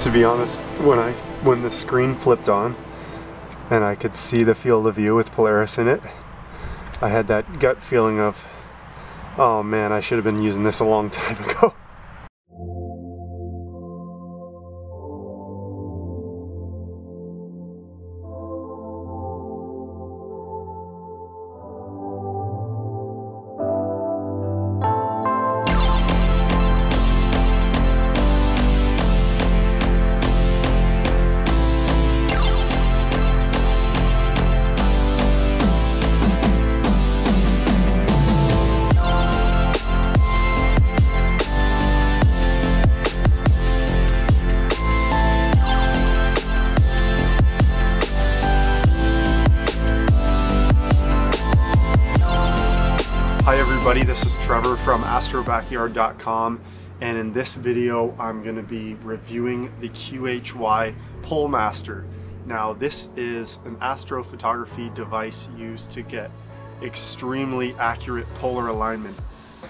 To be honest, when I when the screen flipped on and I could see the field of view with Polaris in it, I had that gut feeling of, oh man, I should have been using this a long time ago. Hi everybody, this is Trevor from astrobackyard.com and in this video I'm going to be reviewing the QHY Polemaster. Now this is an astrophotography device used to get extremely accurate polar alignment.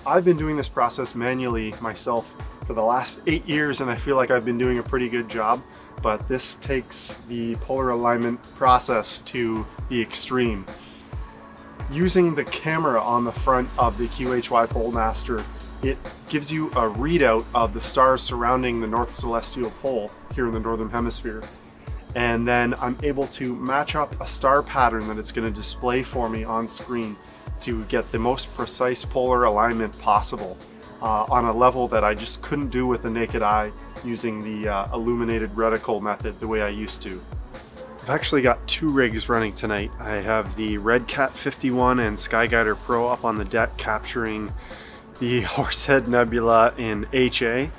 I've been doing this process manually myself for the last eight years and I feel like I've been doing a pretty good job but this takes the polar alignment process to the extreme using the camera on the front of the QHY Polemaster, it gives you a readout of the stars surrounding the North Celestial Pole here in the Northern Hemisphere. And then I'm able to match up a star pattern that it's going to display for me on screen to get the most precise polar alignment possible uh, on a level that I just couldn't do with the naked eye using the uh, illuminated reticle method the way I used to. I've actually got two rigs running tonight. I have the Red Cat 51 and Skyguider Pro up on the deck capturing the Horsehead Nebula in HA.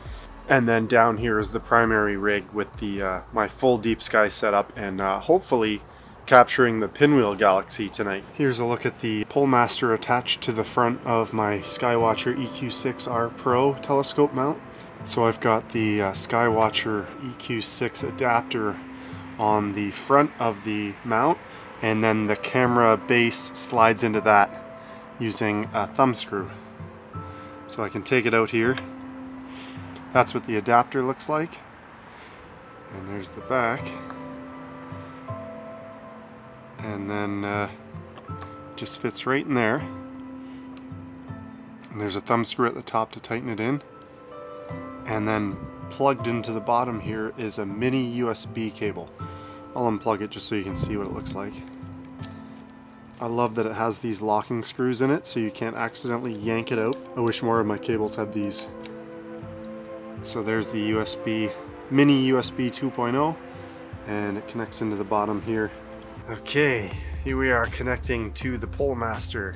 And then down here is the primary rig with the uh, my full deep sky setup and uh, hopefully capturing the Pinwheel Galaxy tonight. Here's a look at the Polemaster attached to the front of my Skywatcher EQ6R Pro telescope mount. So I've got the uh, Skywatcher EQ6 adapter on the front of the mount and then the camera base slides into that using a thumb screw. So I can take it out here. That's what the adapter looks like. And there's the back. And then uh, just fits right in there. And there's a thumb screw at the top to tighten it in. And then plugged into the bottom here is a mini USB cable. I'll unplug it just so you can see what it looks like. I love that it has these locking screws in it so you can't accidentally yank it out. I wish more of my cables had these. So there's the USB, mini USB 2.0 and it connects into the bottom here. Okay, here we are connecting to the Polemaster.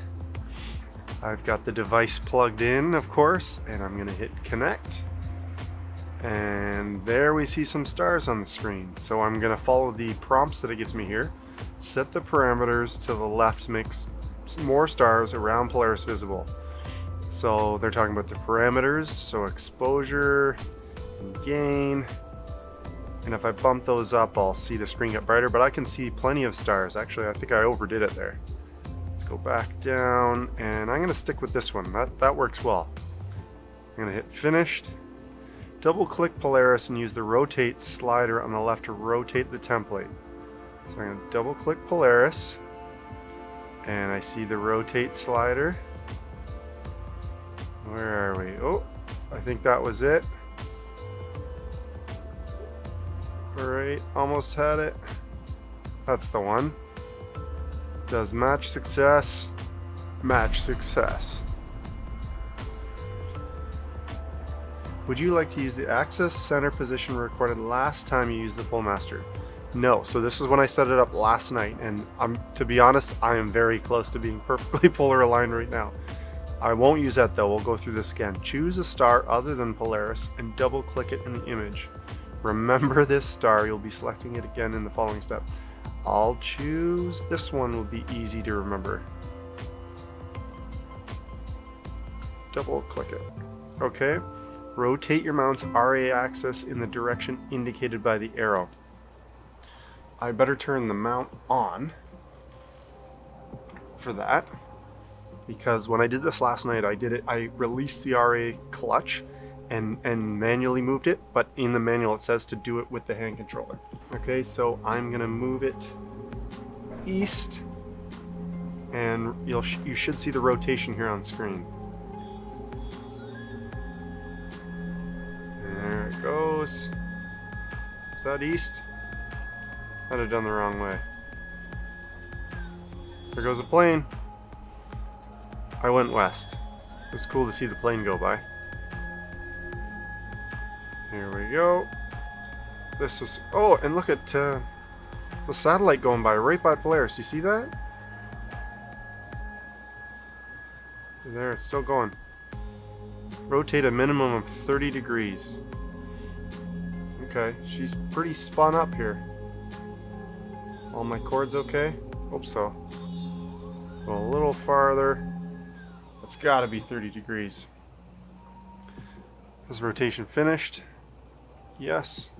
I've got the device plugged in, of course, and I'm gonna hit connect. And there we see some stars on the screen. So I'm gonna follow the prompts that it gives me here. Set the parameters to the left makes more stars around Polaris visible. So they're talking about the parameters, so exposure and gain. And if I bump those up, I'll see the screen get brighter, but I can see plenty of stars. Actually, I think I overdid it there. Let's go back down, and I'm gonna stick with this one. That, that works well. I'm gonna hit finished. Double click Polaris and use the rotate slider on the left to rotate the template. So I'm going to double click Polaris and I see the rotate slider. Where are we? Oh, I think that was it. Alright, almost had it. That's the one. Does match success, match success. Would you like to use the axis center position recorded last time you used the Polemaster? No, so this is when I set it up last night, and I'm to be honest, I am very close to being perfectly polar aligned right now. I won't use that though, we'll go through this again. Choose a star other than Polaris and double click it in the image. Remember this star, you'll be selecting it again in the following step. I'll choose this one will be easy to remember. Double click it. Okay, Rotate your mount's RA axis in the direction indicated by the arrow. I better turn the mount on for that because when I did this last night I did it I released the RA clutch and, and manually moved it, but in the manual it says to do it with the hand controller. Okay, so I'm gonna move it east, and you'll you should see the rotation here on screen. Goes. Is that east? I'd have done the wrong way. There goes a plane. I went west. It was cool to see the plane go by. Here we go. This is... Oh, and look at uh, the satellite going by, right by Polaris. You see that? There, it's still going. Rotate a minimum of 30 degrees. Okay, she's pretty spun up here. All my cords okay? Hope so. Go a little farther. It's gotta be 30 degrees. Is rotation finished? Yes.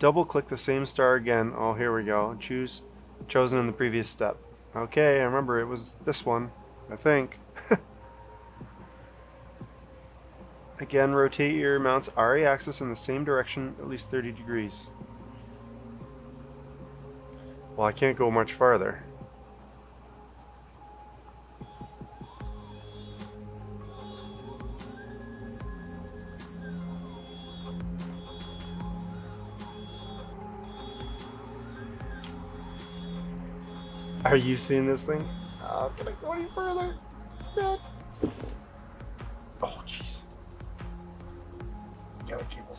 Double click the same star again. Oh, here we go. Choose chosen in the previous step. Okay, I remember it was this one, I think. Again, rotate your mount's RA axis in the same direction, at least 30 degrees. Well, I can't go much farther. Are you seeing this thing? Oh, can I go any further? Oh,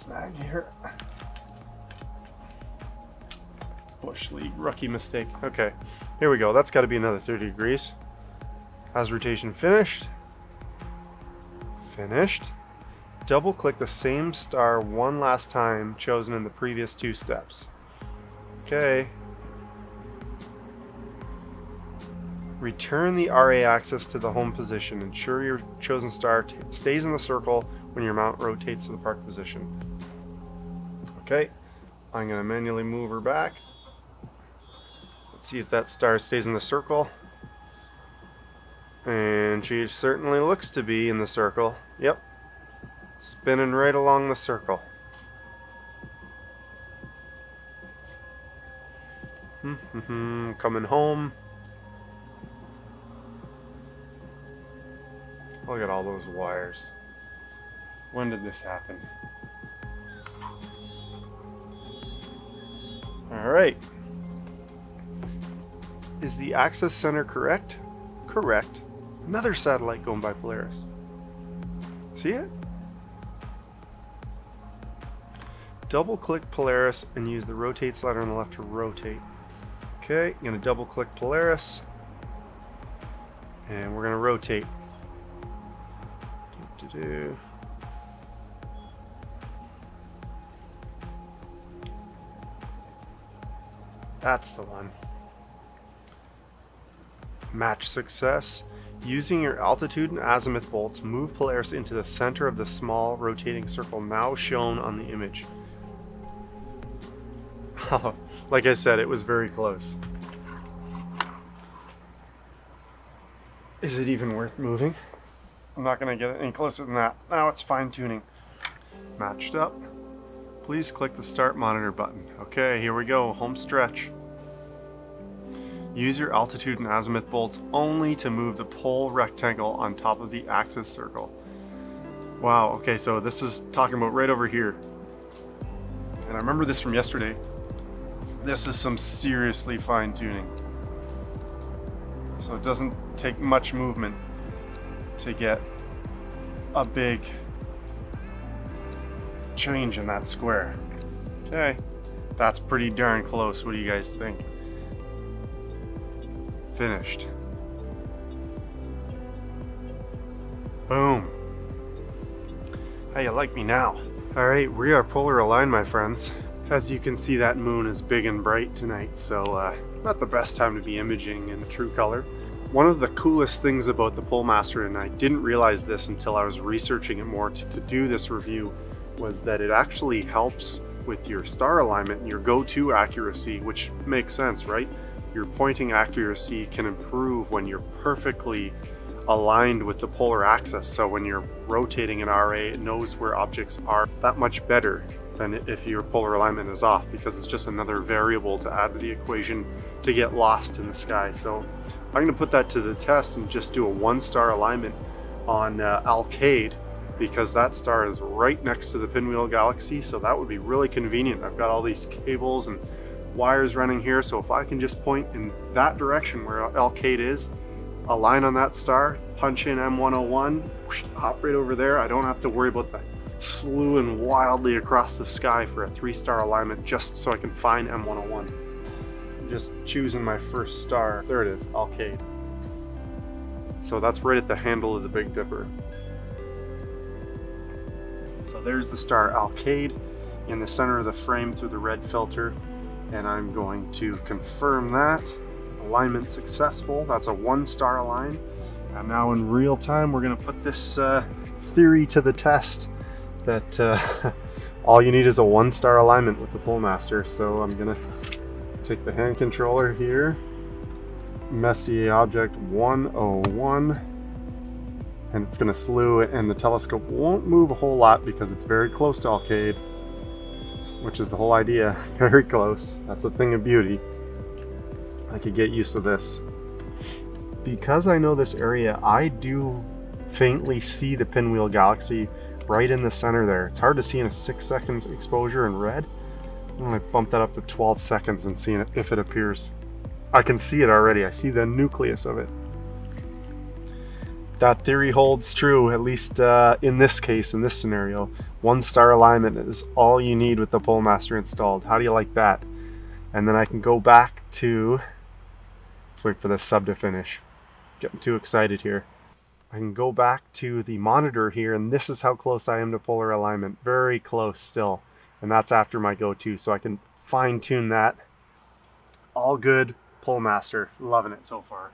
snag here. Bush League rookie mistake. Okay, here we go. That's got to be another 30 degrees. Has rotation finished? Finished. Double click the same star one last time chosen in the previous two steps. Okay, Return the RA axis to the home position. Ensure your chosen star stays in the circle when your mount rotates to the park position. Okay, I'm going to manually move her back. Let's see if that star stays in the circle. And she certainly looks to be in the circle. Yep, spinning right along the circle. Coming home. Look at all those wires. When did this happen? Alright. Is the axis center correct? Correct. Another satellite going by Polaris. See it? Double click Polaris and use the rotate slider on the left to rotate. Okay, I'm to double click Polaris and we're to rotate do. That's the one. Match success. Using your altitude and azimuth bolts, move Polaris into the center of the small rotating circle now shown on the image. like I said, it was very close. Is it even worth moving? I'm not going to get any closer than that. Now it's fine tuning. Matched up. Please click the start monitor button. Okay, here we go, home stretch. Use your altitude and azimuth bolts only to move the pole rectangle on top of the axis circle. Wow, okay, so this is talking about right over here. And I remember this from yesterday. This is some seriously fine tuning. So it doesn't take much movement to get a big change in that square. Okay, that's pretty darn close. What do you guys think? Finished. Boom. How you like me now? Alright, we are polar aligned, my friends. As you can see, that moon is big and bright tonight, so uh, not the best time to be imaging in true color. One of the coolest things about the Polemaster, and I didn't realize this until I was researching it more to, to do this review, was that it actually helps with your star alignment and your go-to accuracy, which makes sense, right? Your pointing accuracy can improve when you're perfectly aligned with the polar axis. So when you're rotating an RA, it knows where objects are that much better than if your polar alignment is off because it's just another variable to add to the equation to get lost in the sky. So I'm gonna put that to the test and just do a one star alignment on uh, Alkaid because that star is right next to the Pinwheel Galaxy. So that would be really convenient. I've got all these cables and wires running here. So if I can just point in that direction where Alkaid is, align on that star, punch in M101, whoosh, hop right over there. I don't have to worry about that slewing wildly across the sky for a three star alignment just so I can find M101. I'm just choosing my first star. There it is, Alkaid. So that's right at the handle of the Big Dipper. So there's the star Alkaid in the center of the frame through the red filter. And I'm going to confirm that. Alignment successful. That's a one star align. And now in real time, we're gonna put this uh, theory to the test that uh, all you need is a one star alignment with the Polemaster. So I'm gonna take the hand controller here, Messier Object 101, and it's gonna slew it and the telescope won't move a whole lot because it's very close to Alkaid, which is the whole idea, very close. That's a thing of beauty. I could get used to this. Because I know this area, I do faintly see the Pinwheel Galaxy right in the center there. It's hard to see in a six seconds exposure in red. I'm gonna bump that up to 12 seconds and see if it appears. I can see it already. I see the nucleus of it. That theory holds true, at least uh, in this case, in this scenario. One star alignment is all you need with the Polemaster installed. How do you like that? And then I can go back to, let's wait for the sub to finish. Getting too excited here. I can go back to the monitor here and this is how close I am to polar alignment. Very close still. And that's after my go-to. So I can fine tune that. All good, Polemaster. Loving it so far.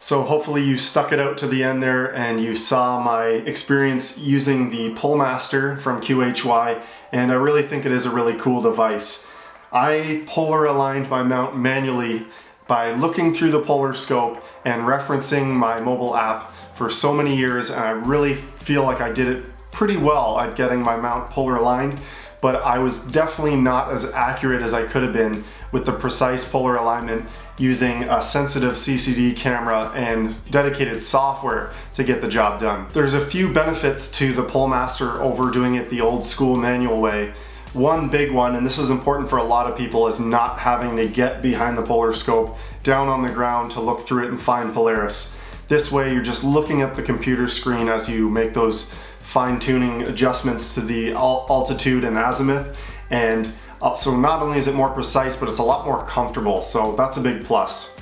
So hopefully you stuck it out to the end there and you saw my experience using the Polemaster from QHY and I really think it is a really cool device. I polar aligned my mount manually by looking through the polar scope and referencing my mobile app for so many years and I really feel like I did it pretty well at getting my mount polar aligned but I was definitely not as accurate as I could have been with the precise polar alignment using a sensitive CCD camera and dedicated software to get the job done. There's a few benefits to the Polemaster over doing it the old school manual way. One big one, and this is important for a lot of people, is not having to get behind the polar scope down on the ground to look through it and find Polaris. This way you're just looking at the computer screen as you make those fine tuning adjustments to the altitude and azimuth and uh, so not only is it more precise but it's a lot more comfortable so that's a big plus.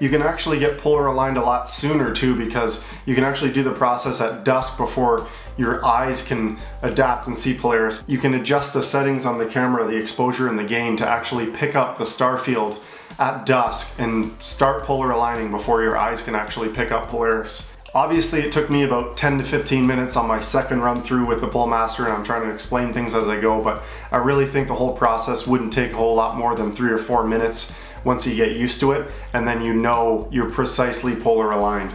You can actually get polar aligned a lot sooner too because you can actually do the process at dusk before your eyes can adapt and see Polaris. You can adjust the settings on the camera, the exposure and the gain to actually pick up the star field at dusk and start polar aligning before your eyes can actually pick up Polaris. Obviously it took me about 10 to 15 minutes on my second run through with the Polemaster and I'm trying to explain things as I go but I really think the whole process wouldn't take a whole lot more than three or four minutes once you get used to it and then you know you're precisely polar aligned.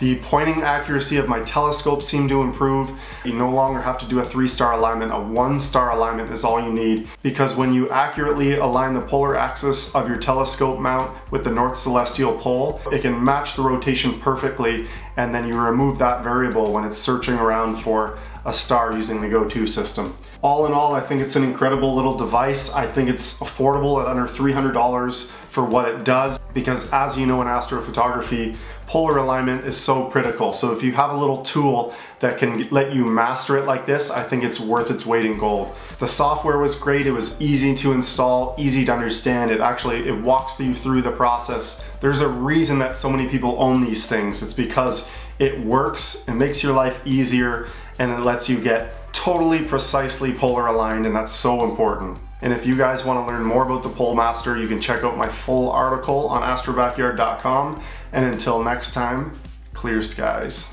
The pointing accuracy of my telescope seemed to improve. You no longer have to do a three star alignment. A one star alignment is all you need because when you accurately align the polar axis of your telescope mount with the North Celestial Pole, it can match the rotation perfectly and then you remove that variable when it's searching around for a star using the GoTo system. All in all, I think it's an incredible little device. I think it's affordable at under $300 for what it does because as you know in astrophotography, polar alignment is so critical. So if you have a little tool that can let you master it like this, I think it's worth its weight in gold. The software was great, it was easy to install, easy to understand. It actually, it walks you through the process. There's a reason that so many people own these things. It's because it works, it makes your life easier, and it lets you get totally precisely polar aligned, and that's so important. And if you guys want to learn more about the Polemaster, you can check out my full article on astrobackyard.com. And until next time, clear skies.